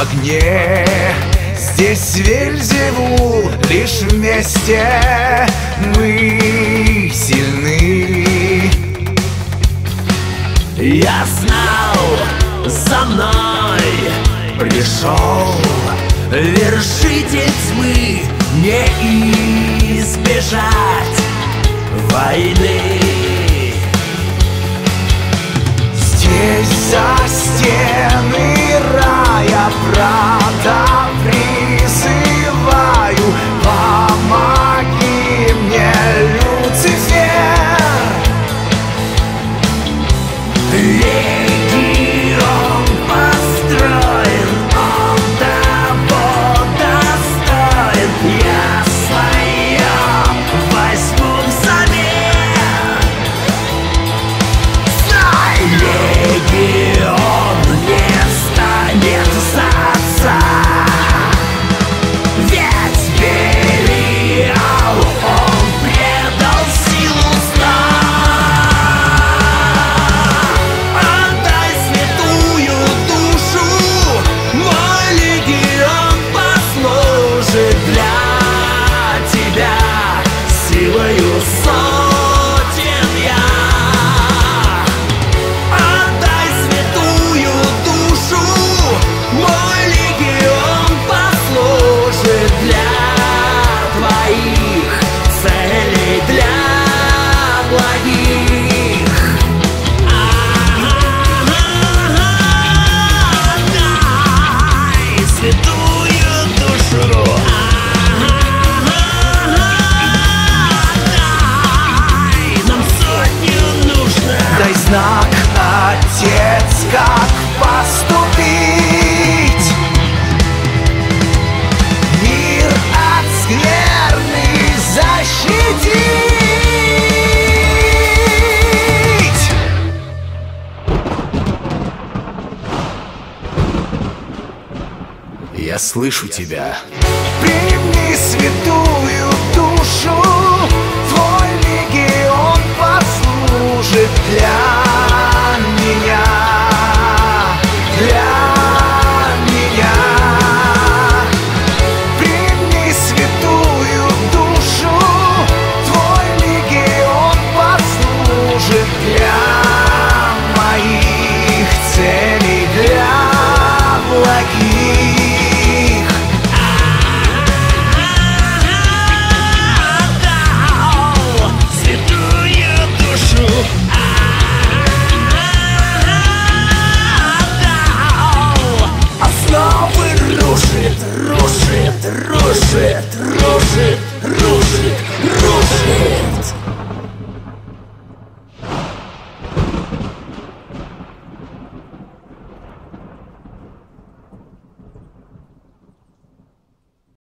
огне. Здесь Вельзевул лишь вместе. Мы сильны. Я знал, за мной пришел Вершитель тьмы. Не избежать Я слышу тебя. Прими святую Rosy.